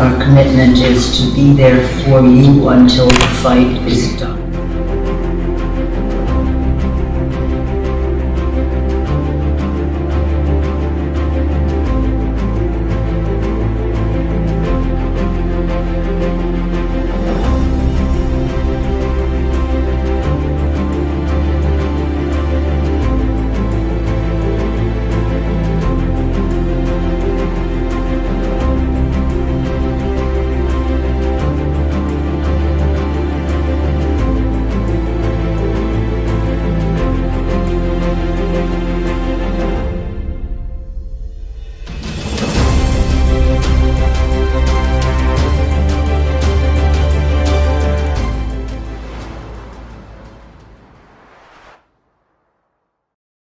Our commitment is to be there for you until the fight is done.